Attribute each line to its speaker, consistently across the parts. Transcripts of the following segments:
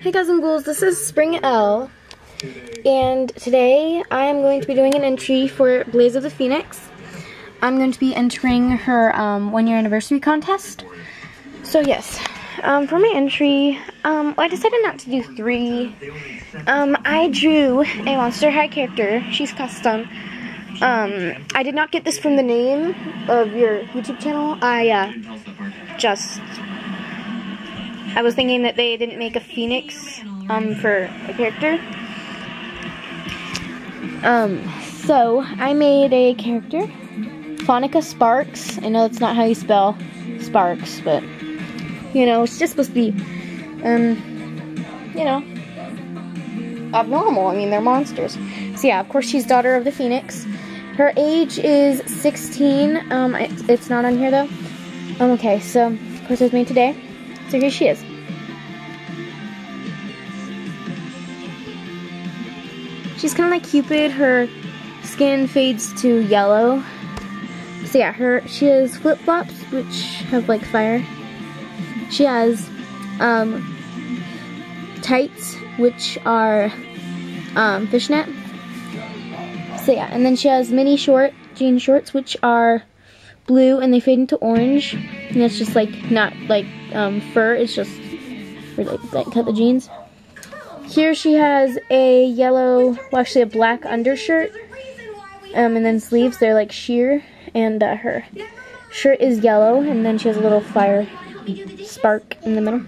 Speaker 1: Hey guys and ghouls, this is Spring L, and today I am going to be doing an entry for Blaze of the Phoenix. I'm going to be entering her um, one year anniversary contest. So yes, um, for my entry, um, I decided not to do three. Um, I drew a Monster High character, she's custom. Um, I did not get this from the name of your YouTube channel, I uh, just I was thinking that they didn't make a phoenix um, for a character. Um, so I made a character, Phonica Sparks. I know that's not how you spell Sparks, but you know it's just supposed to be, um, you know, abnormal. I mean they're monsters. So yeah, of course she's daughter of the Phoenix. Her age is 16. Um, it's, it's not on here though. Um, okay, so of course it was made today. So here she is. She's kind of like Cupid. Her skin fades to yellow. So yeah, her she has flip flops which have like fire. She has um, tights which are um, fishnet. So yeah, and then she has mini short jean shorts which are blue and they fade into orange. And it's just like not like um, fur, it's just cut the jeans. Here she has a yellow, well actually a black undershirt. Um, and then sleeves, they're like sheer. And uh, her shirt is yellow and then she has a little fire spark in the middle.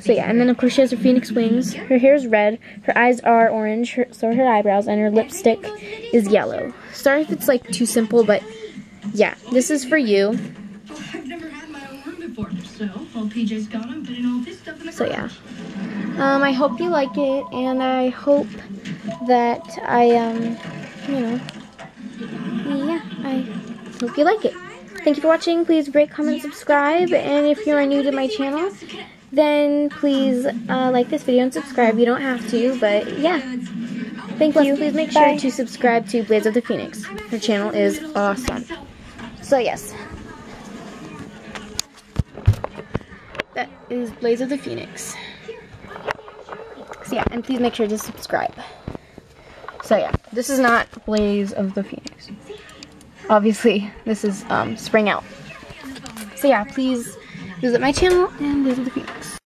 Speaker 1: So yeah, and then of course she has her phoenix wings. Her hair is red, her eyes are orange, her, so are her eyebrows, and her lipstick is yellow. Sorry if it's like too simple, but yeah, this is for you.
Speaker 2: I've never had my own room before, so PJ's gone, I'm putting all this stuff in the
Speaker 1: So yeah, um, I hope you like it, and I hope that I, um, you know, yeah, I hope you like it. Thank you for watching. Please rate, comment, subscribe, and if you are new to my channel, then please uh, like this video and subscribe. You don't have to, but yeah. Thank you. Please make sure
Speaker 3: Bye.
Speaker 1: to subscribe to Blaze of the Phoenix. Her channel is awesome. So yes. That is Blaze of the Phoenix. Yeah, and please make sure to subscribe. So yeah, this is not Blaze of the Phoenix. Obviously, this is um, Spring Out. So yeah, please visit my channel and Blaze of the Phoenix.